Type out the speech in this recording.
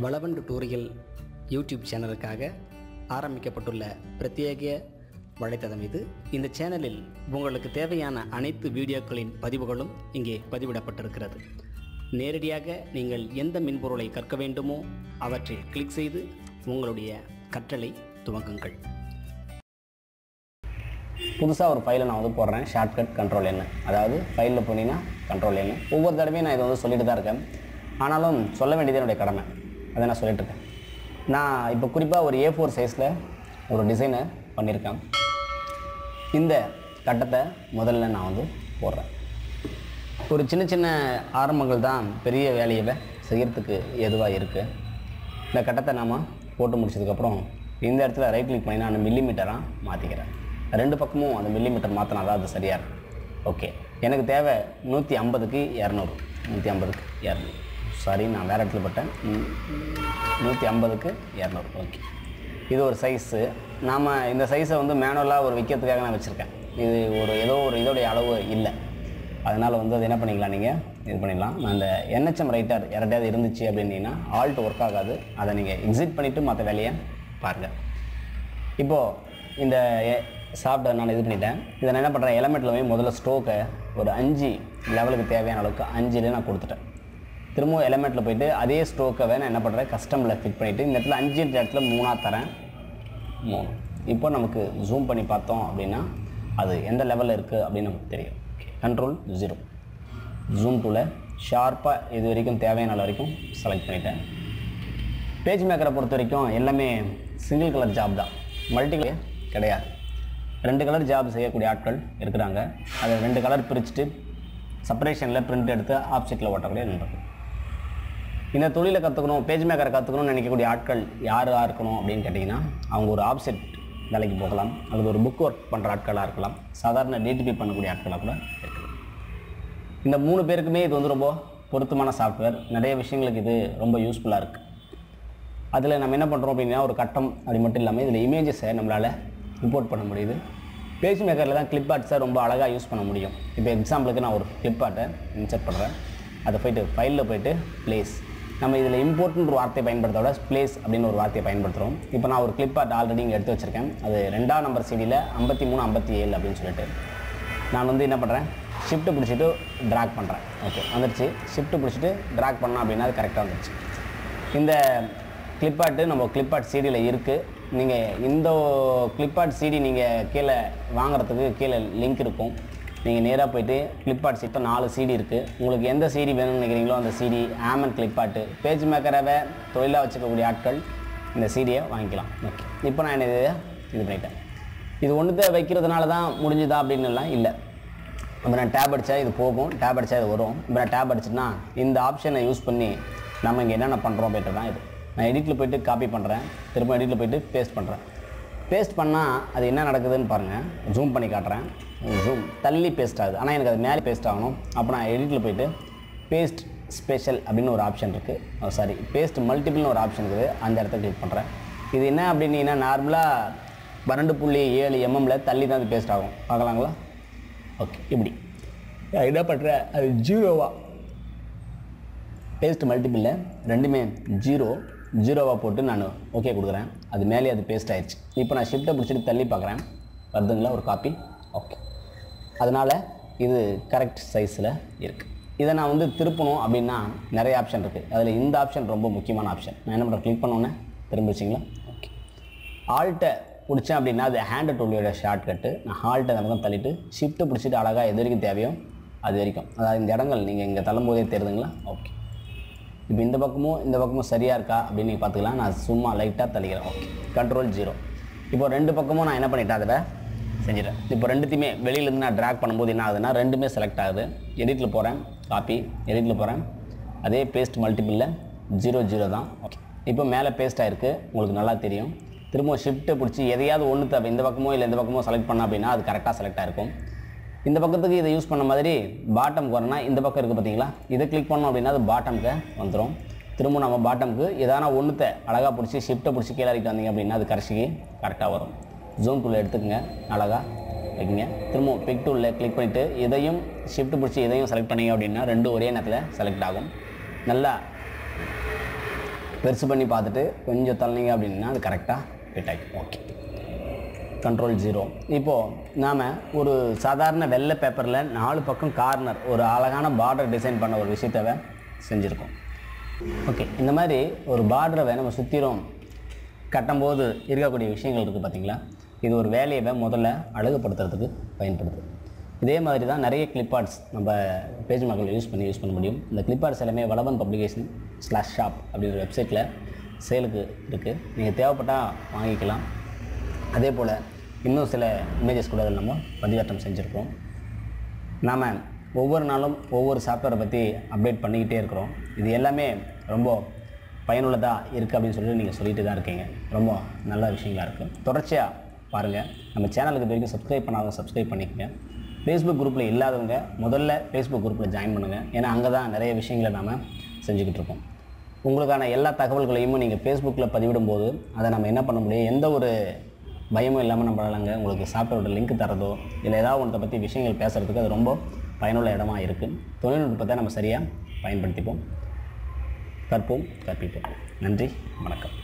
Valavan tutorial YouTube சேனலுக்காக ஆரம்பிக்கப்பட்டுள்ள பிரத்யேக வலைத்தளம் இது. இந்த சேனலில் உங்களுக்கு தேவையான அனைத்து வீடியோக்களின் பதிவுகளும் இங்கே பதிவிடப்பட்டிருக்கிறது. நேரடியாக நீங்கள் எந்த மென்பொருளை கற்க வேண்டுமோ அவற்றில் கிளிக் செய்து உங்களுடைய கற்றலை துவங்குங்கள். புதுசாக ஒரு ஃபைலை நான் வந்து போடுறேன். ஷார்ட்கட் கண்ட்ரோல் என்ன அதாவது ஃபைலில் போனீங்கன்னா கண்ட்ரோல் என்ன ஒவ்வொரு தடவையும் நான் இதை வந்து சொல்லிட்டு தான் இருக்கேன். ஆனாலும் சொல்ல வேண்டியது என்னுடைய கடமை. அதை நான் சொல்லிட்டுருக்கேன் நான் இப்போ குறிப்பாக ஒரு ஏ ஃபோர் சைஸில் ஒரு டிசைனை பண்ணியிருக்கேன் இந்த கட்டத்தை முதல்ல நான் வந்து போடுறேன். ஒரு சின்ன சின்ன ஆரம்பங்கள் தான் பெரிய வேலையை செய்கிறதுக்கு எதுவாக இருக்குது இந்த கட்டத்தை நாம் போட்டு முடிச்சதுக்கப்புறம் இந்த இடத்துல ரைட் கிளிக் பண்ணி நான் மில்லிமீட்டராக மாற்றிக்கிறேன் ரெண்டு பக்கமும் அந்த மில்லிமீட்டர் மாற்றினா தான் அது சரியாக இருக்கும். ஓகே எனக்கு தேவை நூற்றி ஐம்பதுக்கு இரநூறு. நூற்றி ஐம்பதுக்கு இரநூறு. சாரி நான் வேறு இடத்துல பட்டேன். நூற்றி ஐம்பதுக்கு இரநூறு. ஓகே இது ஒரு சைஸு நாம் இந்த சைஸை வந்து மேனுவலாக ஒரு விற்கிறதுக்காக நான் வச்சுருக்கேன். இது ஒரு ஏதோ ஒரு இதோடைய அளவு இல்லை. அதனால் வந்து அது என்ன பண்ணிக்கலாம் நீங்கள் இது பண்ணிடலாம். நான் அந்த என்ஹெச்எம் ரைட்டர் யார்ட்டையாவது இருந்துச்சு அப்படின்னீங்கன்னா ஆல்ட் ஒர்க் ஆகாது. அதை நீங்கள் எக்ஸிட் பண்ணிவிட்டு மற்ற வேலையை பாருங்கள் இப்போது இந்த சாப்பிட்ட நான் இது பண்ணிட்டேன். இதை நான் என்ன பண்ணுறேன் எலமெண்ட்டில் போய் முதல்ல ஸ்டோக்கை ஒரு அஞ்சு லெவலுக்கு தேவையான அளவுக்கு அஞ்சுலேயே நான் கொடுத்துட்டேன். திரும்பவும் எலமெண்ட்டில் போயிட்டு அதே ஸ்டோக்கை நான் என்ன பண்ணுறேன் கஸ்டமில் ஃபிட் பண்ணிவிட்டு இந்த இடத்துல அஞ்சு இடத்துல மூணாக தரேன். மூணு. இப்போ நமக்கு ஜூம் பண்ணி பார்த்தோம் அப்படின்னா அது எந்த லெவலில் இருக்குது அப்படின்னு நமக்கு தெரியும். கண்ட்ரோல் ஜீரோ ஜூம் டூவில் ஷார்ப்பாக இது வரைக்கும் தேவையான வரைக்கும் செலக்ட் பண்ணிட்டேன். பேஜ் மேக்கரை பொறுத்த வரைக்கும் எல்லாமே சிங்கிள் கலர் ஜாப் தான். மல்டி கலர் கிடையாது. ரெண்டு கலர் ஜாப் செய்யக்கூடிய ஆட்கள் இருக்கிறாங்க. அதை ரெண்டு கலர் பிரிச்சுட்டு செப்பரேஷனில் பிரிண்ட் எடுத்து ஆப்செட்டில் ஓட்டக்கூடிய நண்பர்கள். இந்த தொழிலை கற்றுக்கணும் பேஜ் மேக்கரை கற்றுக்கணும்னு நினைக்கக்கூடிய ஆட்கள் யாராக இருக்கணும் அப்படின்னு கேட்டிங்கன்னா அவங்க ஒரு ஆப்செட் வேலைக்கு போகலாம் அல்லது ஒரு புக் ஒர்க் பண்ணுற ஆட்களாக இருக்கலாம் சாதாரண டிடிபி பண்ணக்கூடிய ஆட்களாக கூட இருக்கலாம். இந்த மூணு பேருக்குமே இது வந்து ரொம்ப பொருத்தமான சாஃப்ட்வேர் நிறைய விஷயங்களுக்கு இது ரொம்ப யூஸ்ஃபுல்லாக இருக்குது அதில் நம்ம என்ன பண்ணுறோம் அப்படின்னா ஒரு கட்டம் அது மட்டும் இல்லாமல் இதில் இமேஜஸை நம்மளால் இம்போர்ட் பண்ண முடியுது. பேஜ் மேக்கரில் தான் கிளிப் ஆர்ட்ஸை ரொம்ப அழகாக யூஸ் பண்ண முடியும். இப்போ எக்ஸாம்பிளுக்கு நான் ஒரு கிளிப் ஆர்ட்டை இன்சர்ட் பண்ணுறேன் அதை போயிட்டு ஃபைலில் போய்ட்டு ப்ளேஸ் நம்ம இதில் இம்பார்ட்டன்ட் ஒரு வார்த்தையை பயன்படுத்தோட ப்ளேஸ் அப்படின்னு ஒரு வார்த்தையை பயன்படுத்துகிறோம் இப்போ நான் ஒரு கிளிப் ஆர்ட் ஆல்ரெடி இங்கே எடுத்து வச்சுருக்கேன். அது ரெண்டாம் நம்பர் சீடியில் ஐம்பத்தி மூணு ஐம்பத்தி ஏழு அப்படின்னு சொல்லிட்டு. நான் வந்து என்ன பண்ணுறேன் ஷிஃப்ட்டு பிடிச்சிட்டு ட்ராக் பண்ணுறேன் ஓகே வந்துருச்சு. ஷிஃப்ட்டு பிடிச்சிட்டு ட்ராக் பண்ணோம் அப்படின்னா அது கரெக்டாக வந்துருச்சு. இந்த கிளிப்பாட்டு நம்ம க்ளிப்பார்ட் சீடியில் இருக்குது நீங்கள் இந்த க்ளிப்பார்ட் சீடி நீங்கள் கீழே வாங்குறதுக்கு கீழே லிங்க் இருக்கும். நீங்கள் நேராக போயிட்டு கிளிப்பாட் இப்போ நாலு சிடி இருக்குது உங்களுக்கு எந்த சிடி வேணும்னு நினைக்கிறீங்களோ அந்த சிடி ஆமன் கிளிப்பாட்டு பேஜ் மேக்கரவை தொழிலாக வச்சுக்கக்கூடிய ஆட்கள் இந்த சிடியை வாங்கிக்கலாம். ஓகே இப்போ நான் இது இது பண்ணிட்டேன். இது ஒன்றுத்தை வைக்கிறதுனால தான் முடிஞ்சுதா அப்படின்னு எல்லாம் இல்லை. இப்போ நான் டேப் அடித்தா இது போகும். டேப் அடித்தா இது வரும். இப்போ நான் டேப் அடிச்சுன்னா இந்த ஆப்ஷனை யூஸ் பண்ணி நம்ம இங்கே என்னென்ன பண்ணுறோம் அப்படின்றது தான் இது. நான் எடிட்டில் போயிட்டு காப்பி பண்ணுறேன் திரும்ப எடிட்டில் போயிட்டு பேஸ்ட் பண்ணுறேன் பேஸ்ட் பண்ணால் அது என்ன நடக்குதுன்னு பாருங்கள் ஜூம் பண்ணி காட்டுறேன். ஜூம் தள்ளி பேஸ்ட் ஆகுது. ஆனால் எனக்கு அது மேலே பேஸ்ட் ஆகணும். அப்போ நான் எடிட்டில் போயிட்டு பேஸ்ட் ஸ்பெஷல் அப்படின்னு ஒரு ஆப்ஷன் இருக்குது சாரி பேஸ்ட் மல்டிபிள்னு ஒரு ஆப்ஷன் இருக்குது. அந்த இடத்த கிளிக் பண்ணுறேன் இது என்ன அப்படின்னீங்கன்னா நார்மலாக பன்னெண்டு புள்ளி ஏழு எம்எம்மில் தள்ளி தான் அது பேஸ்ட் ஆகும். பார்க்கலாங்களா? ஓகே இப்படி. நான் என்ன பண்ணுறேன் அது ஜீரோவா பேஸ்ட் மல்டிபிளில் ரெண்டுமே ஜீரோ ஜீரோவாக போட்டு நான் ஓகே கொடுக்குறேன். அது மேலே அது பேஸ்ட் ஆயிடுச்சு. இப்போ நான் ஷிஃப்ட்டை பிடிச்சிட்டு தள்ளி பார்க்குறேன். வருதுங்களா? ஒரு காப்பி ஓகே அதனால் இது கரெக்ட் சைஸில் இருக்குது இதை நான் வந்து திருப்பணும் அப்படின்னா நிறைய ஆப்ஷன் இருக்குது அதில் இந்த ஆப்ஷன் ரொம்ப முக்கியமான ஆப்ஷன் நான் என்ன பண்ணுறேன்? கிளிக் பண்ணோன்னே திரும்பிச்சிங்களா ஓகே ஆல்ட்டை பிடிச்சேன் அப்படின்னா அது ஹேண்ட் டூலியோட ஷார்ட் கட்டு நான் ஹால்ட்டை அந்த பக்கம் தள்ளிட்டு ஷிஃப்ட்டு பிடிச்சிட்டு அழகாக எது வரைக்கும் தேவையோ அது வரைக்கும். அதாவது இந்த இடங்கள் நீங்கள் இங்கே தள்ளும்போதே தெரியுதுங்களா? ஓகே இப்போ இந்த பக்கமும் இந்த பக்கமும் சரியாக இருக்கா அப்படின்னு நீங்கள் பார்த்துக்கலாம். நான் சும்மா லைட்டாக தள்ளிக்கிறேன். ஓகே கண்ட்ரோல் ஜீரோ இப்போ ரெண்டு பக்கமும் நான் என்ன பண்ணிட்டேன் அதில்? செஞ்சிட்டேன். இப்போ ரெண்டுத்தையுமே வெளியிலேருந்து நான் ட்ராக் பண்ணும்போது என்ன ஆகுதுன்னா ரெண்டுமே செலக்ட் ஆகுது. எடிட்டில் போகிறேன் காப்பி எடிட்டில் போகிறேன் அதே பேஸ்ட் மல்டிபிளில் ஜீரோ ஜீரோ தான். ஓகே இப்போ மேலே பேஸ்ட் ஆகிருக்கு உங்களுக்கு நல்லா தெரியும். திரும்ப ஷிஃப்ட்டை பிடிச்சி எதையாவது ஒன்று தேவை இந்த பக்கமோ இல்லை இந்த பக்கமோ செலக்ட் பண்ண அப்படின்னா அது கரெக்டாக செலக்ட் ஆகிருக்கும் இந்த பக்கத்துக்கு இதை யூஸ் பண்ண மாதிரி பாட்டம் வரணும்னா இந்த பக்கம் இருக்குது பார்த்தீங்களா? இதை கிளிக் பண்ணோம் அப்படின்னா அது பாட்டம்க்கு வந்துடும் திரும்ப நம்ம பாட்டம்க்கு எதான ஒன்றுத்தை அழகாக பிடிச்சி ஷிஃப்ட்டை பிடிச்சி கீழே இறக்கிட்டு வந்தீங்க அப்படின்னா அது கடைசிக்கு கரெக்டாக வரும். ஜூம் டூலில் எடுத்துக்கங்க அழகாக வைக்கிங்க. திரும்ப பிக் டூலில் கிளிக் பண்ணிவிட்டு இதையும் ஷிஃப்ட் பிடிச்சி இதையும் செலக்ட் பண்ணீங்க அப்படின்னா ரெண்டும் ஒரே நேரத்தில் செலக்ட் ஆகும். நல்லா பெருசு பண்ணி பார்த்துட்டு கொஞ்சம் தள்ளிங்க அப்படின்னா அது கரெக்டாக ஃபிட் ஆகிடும் ஓகே கண்ட்ரோல் ஜீரோ இப்போது நாம் ஒரு சாதாரண வெள்ளை பேப்பரில் நாலு பக்கம் கார்னர் ஒரு அழகான பார்டர் டிசைன் பண்ண ஒரு விஷயத்தை செஞ்சுருக்கோம். ஓகே இந்த மாதிரி ஒரு பார்டரை நம்ம சுற்றிரும் கட்டும்போது இருக்கக்கூடிய விஷயங்கள் இருக்குது பார்த்திங்களா இது ஒரு வேலையை முதல்ல அழகுபடுத்துறதுக்கு பயன்படுது. இதே மாதிரி தான் நிறைய கிளிப்பார்ட்ஸ் நம்ம பேஜ் மக்கள் யூஸ் பண்ணி யூஸ் பண்ண முடியும். இந்த கிளிப்பார்ட்ஸ் எல்லாமே வளவன் பப்ளிகேஷன் ஸ்லாஷ் ஷாப் அப்படின்ற வெப்சைட்டில் சேலுக்கு இருக்குது நீங்கள் தேவைப்பட்டால் வாங்கிக்கலாம். அதே போல் இன்னும் சில இமேஜஸ் கூட நம்ம பதிவேற்றம் செஞ்சுருக்கோம் நாம் ஒவ்வொரு நாளும் ஒவ்வொரு சாஃப்ட்வேரை பற்றி அப்டேட் பண்ணிக்கிட்டே இருக்கிறோம். இது எல்லாமே ரொம்ப பயனுள்ளதாக இருக்குது அப்படின்னு சொல்லிட்டு நீங்கள் சொல்லிட்டு தான் இருக்கீங்க. ரொம்ப நல்ல விஷயங்களாக இருக்குது தொடர்ச்சியாக பாருங்கள் நம்ம சேனலுக்கு வரைக்கும் சப்ஸ்கிரைப் பண்ணாதவங்க சப்ஸ்கிரைப் பண்ணிக்கங்க. ஃபேஸ்புக் குரூப்பில் இல்லாதவங்க முதல்ல ஃபேஸ்புக் குரூப்பில் ஜாயின் பண்ணுங்கள் ஏன்னா அங்கே தான் நிறைய விஷயங்களை நாம் செஞ்சுக்கிட்டு இருக்கோம். உங்களுக்கான எல்லா தகவல்களையும் நீங்கள் ஃபேஸ்புக்கில் பதிவிடும்போது அதை நம்ம என்ன பண்ண முடியும்? எந்த ஒரு பயமும் இல்லாமல் நம்மளால அங்கே உங்களுக்கு சாஃப்ட்வேரோட லிங்க் தரதோ இல்லை ஏதாவது ஒன்றை பற்றி விஷயங்கள் பேசுகிறதுக்கு அது ரொம்ப பயனுள்ள இடமா இருக்குது தொழில்நுட்பத்தை நம்ம சரியாக பயன்படுத்திப்போம். கற்போம் கற்பிப்போம். நன்றி வணக்கம்.